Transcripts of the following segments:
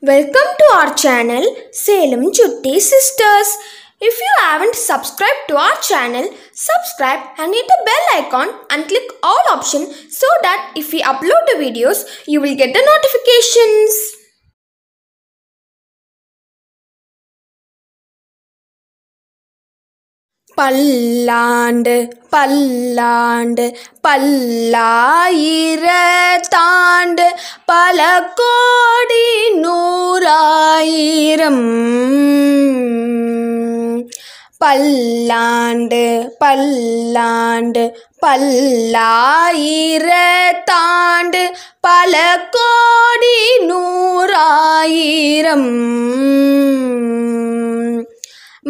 Welcome to our channel Salem Chutti Sisters. If you haven't subscribed to our channel, subscribe and hit the bell icon and click all option so that if we upload the videos, you will get the notifications. பல்லாண்டு பல்லாண்டு பல்லாயிர தாண்டு பல கோடி நூறாயிரம். பல்லாண்டு பல்லாண்டு பல்லாயிர தாண்டு பல கோடி நூறாயிரம்.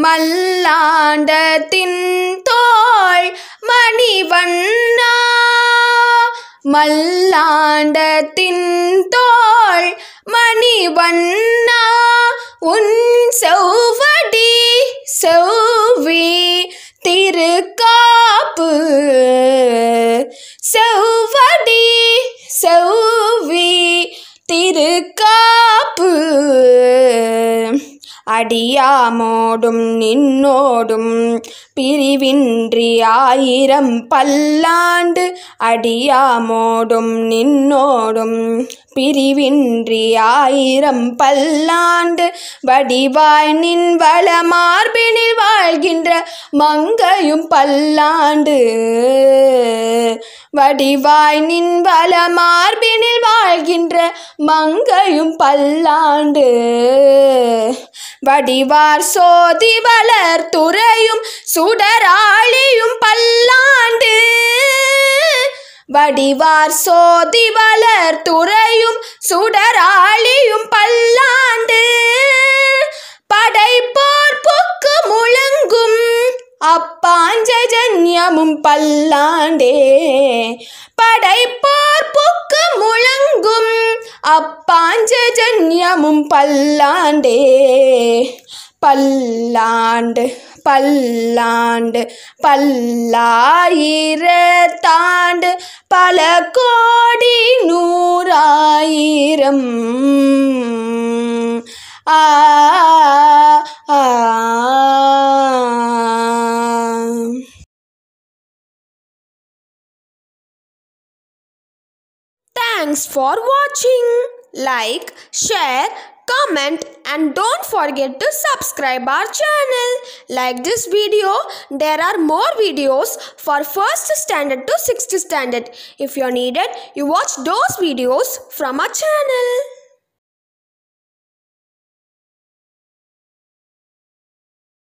மல்லாண்டத்தின் தோள் மணிவண்ணா. மல்லாண்டத்தின் தோள் அடியாமோடும் நின்னோடும் பிரிவின்றி ஆயிரம் பல்லாண்டு அடியாமோடும் நின்னோடும் பிரிவின்றி ஆயிரம் பல்லாண்டு வடிவாய் நின் வள மார்பினில் வாழ்கின்ற மங்கையும் பல்லாண்டு வடிவாய் நின் வள மார்பினில் வாழ்கின்ற மங்கையும் பல்லாண்டு வடிவார் சோதி வளர் துறையும் சுடராளியும் பல்லாண்டு. வடிவார் சோதி வளர் துறையும் சுடராளியும் பல்லாண்டு. படைப்போர் புக்கு முழங்கும் அப்பாஞ்சஜன்யமும் பல்லாண்டே. படைப்போர் புக்கு முழங்கும் அப்பாஞ்சஜன்யமும் பல்லாண்டே. பல்லாண்டு பல்லாண்டு பல்லாயிரத்தாண்டு பல கோடி நூறாயிரம் ஆ தேங்க்ஸ் ஃபார் வாட்சிங். Like, share, comment and don't forget to subscribe our channel. Like this video, there are more videos for 1st standard to 6th standard. If you're needed, you watch those videos from our channel.